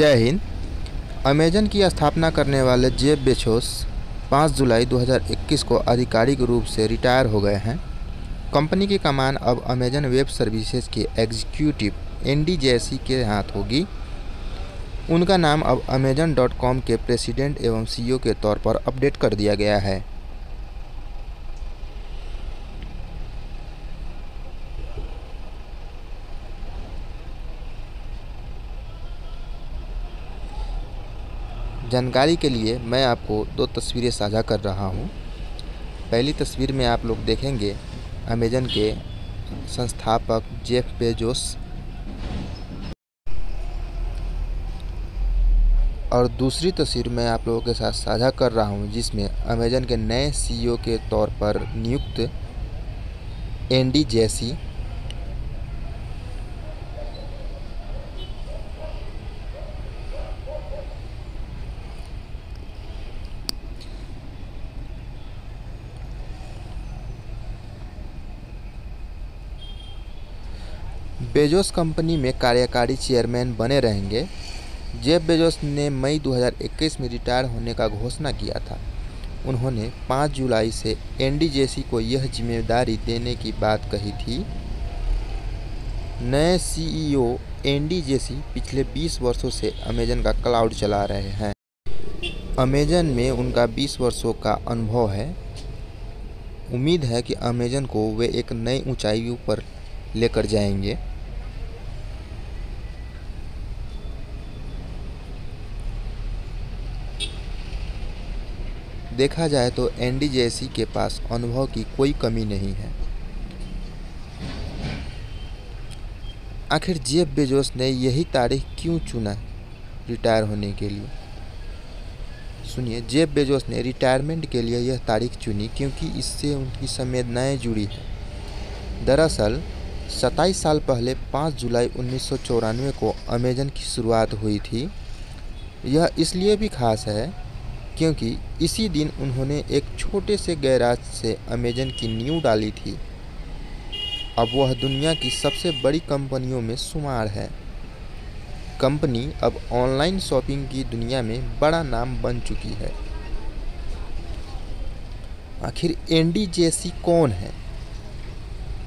जय हिंद। अमेजन की स्थापना करने वाले जेब बेजोस 5 जुलाई 2021 को आधिकारिक रूप से रिटायर हो गए हैं। कंपनी की कमान अब अमेजन वेब सर्विसेज़ के एग्जीक्यूटिव एंडी जैसी के हाथ होगी। उनका नाम अब अमेजन डॉट कॉम के प्रेसिडेंट एवं सीईओ के तौर पर अपडेट कर दिया गया है। जानकारी के लिए मैं आपको दो तस्वीरें साझा कर रहा हूँ। पहली तस्वीर में आप लोग देखेंगे अमेजन के संस्थापक जेफ बेजोस और दूसरी तस्वीर मैं आप लोगों के साथ साझा कर रहा हूँ, जिसमें अमेजन के नए सीईओ के तौर पर नियुक्त एंडी जैसी बेजोस कंपनी में कार्यकारी चेयरमैन बने रहेंगे। जेब बेजोस ने मई 2021 में रिटायर होने का घोषणा किया था। उन्होंने 5 जुलाई से एंडी जेसी को यह ज़िम्मेदारी देने की बात कही थी। नए सीईओ एंडी जेसी पिछले 20 वर्षों से अमेजन का क्लाउड चला रहे हैं। अमेजन में उनका 20 वर्षों का अनुभव है। उम्मीद है कि अमेजन को वे एक नई ऊंचाइयों पर लेकर जाएँगे। देखा जाए तो एनडी के पास अनुभव की कोई कमी नहीं है। आखिर जेफ बेजोस ने यही तारीख क्यों चुना रिटायर होने के लिए? सुनिए, जेफ बेजोस ने रिटायरमेंट के लिए यह तारीख चुनी क्योंकि इससे उनकी संवेदनाएँ जुड़ी है। दरअसल 27 साल पहले 5 जुलाई उन्नीस सौ चौरानवे को अमेजन की शुरुआत हुई थी। यह इसलिए भी खास है क्योंकि इसी दिन उन्होंने एक छोटे से गैराज से अमेजन की नींव डाली थी। अब वह दुनिया की सबसे बड़ी कंपनियों में शुमार है। कंपनी अब ऑनलाइन शॉपिंग की दुनिया में बड़ा नाम बन चुकी है। आखिर एनडी जेसी कौन है?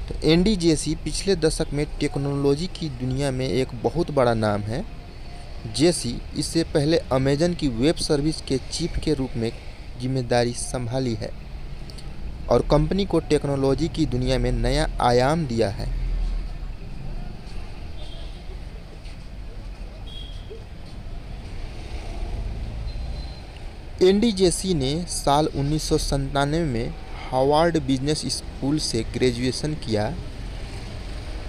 तो एनडी जेसी पिछले दशक में टेक्नोलॉजी की दुनिया में एक बहुत बड़ा नाम है। जेसी इससे पहले अमेजन की वेब सर्विस के चीफ के रूप में ज़िम्मेदारी संभाली है और कंपनी को टेक्नोलॉजी की दुनिया में नया आयाम दिया है। एनडीजेसी ने साल उन्नीस में हार्वर्ड बिज़नेस स्कूल से ग्रेजुएशन किया।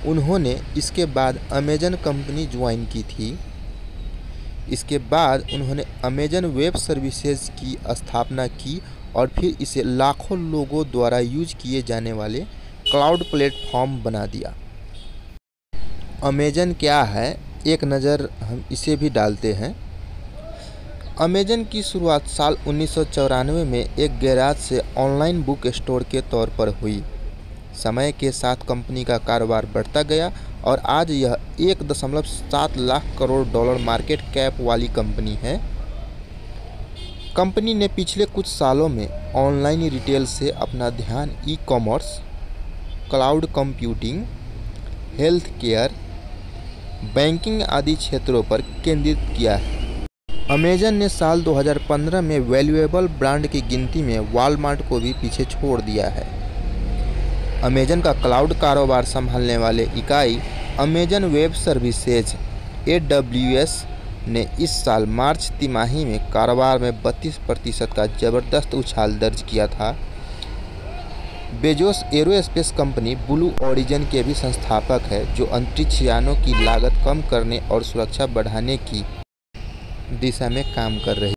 उन्होंने इसके बाद अमेजन कंपनी ज्वाइन की थी। इसके बाद उन्होंने अमेजन वेब सर्विसेज़ की स्थापना की और फिर इसे लाखों लोगों द्वारा यूज़ किए जाने वाले क्लाउड प्लेटफॉर्म बना दिया। अमेजन क्या है? एक नज़र हम इसे भी डालते हैं। अमेजन की शुरुआत साल उन्नीस सौ चौरानवे में एक गैराज से ऑनलाइन बुक स्टोर के तौर पर हुई। समय के साथ कंपनी का कारोबार बढ़ता गया और आज यह एक दशमलव सात lakh crore dollar market cap वाली कंपनी है। कंपनी ने पिछले कुछ सालों में ऑनलाइन रिटेल से अपना ध्यान e commerce cloud computing, health care, banking आदि क्षेत्रों पर केंद्रित किया है। अमेजन ने साल 2015 में वैल्यूएबल ब्रांड की गिनती में वॉलमार्ट को भी पीछे छोड़ दिया है। अमेजन का क्लाउड कारोबार संभालने वाले इकाई अमेजन वेब सर्विसेज़ एडब्ल्यूएस ने इस साल मार्च तिमाही में कारोबार में 32 प्रतिशत का ज़बरदस्त उछाल दर्ज किया था। Bezos aerospace company Blue Origin के भी संस्थापक है, जो अंतरिक्ष यानों की लागत कम करने और सुरक्षा बढ़ाने की दिशा में काम कर रही